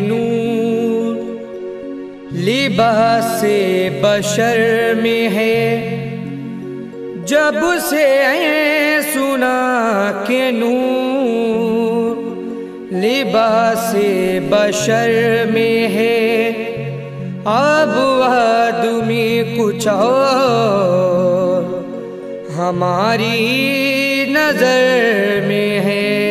नूर लिबा से बशर में है। जब से सुना के नूर लिबास बशर में है। अब आदमी कुछ और हमारी नज़र में है।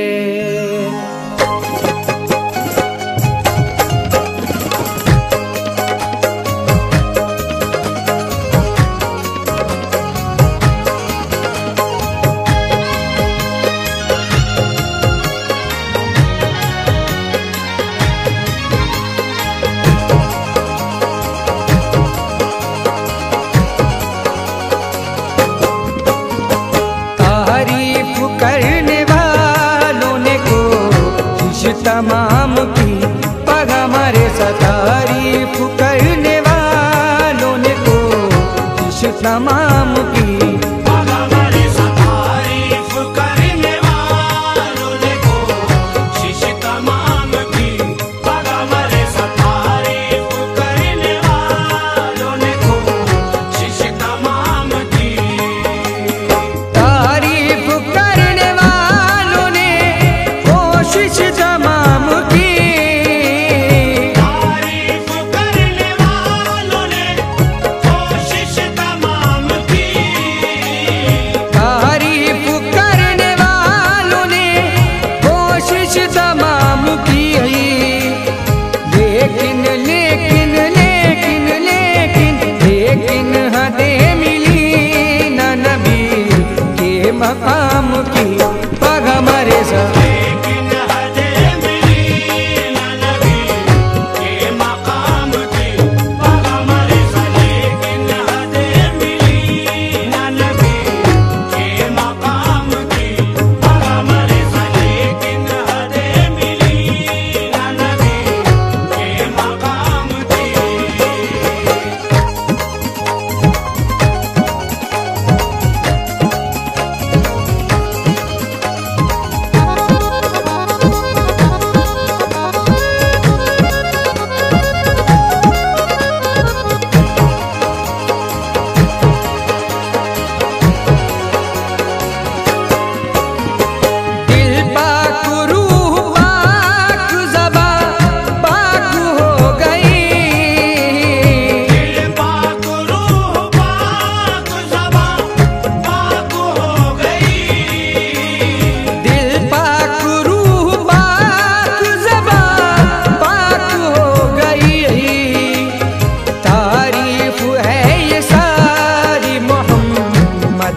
cair.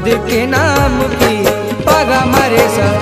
खुद के नाम की पगा मारे सब।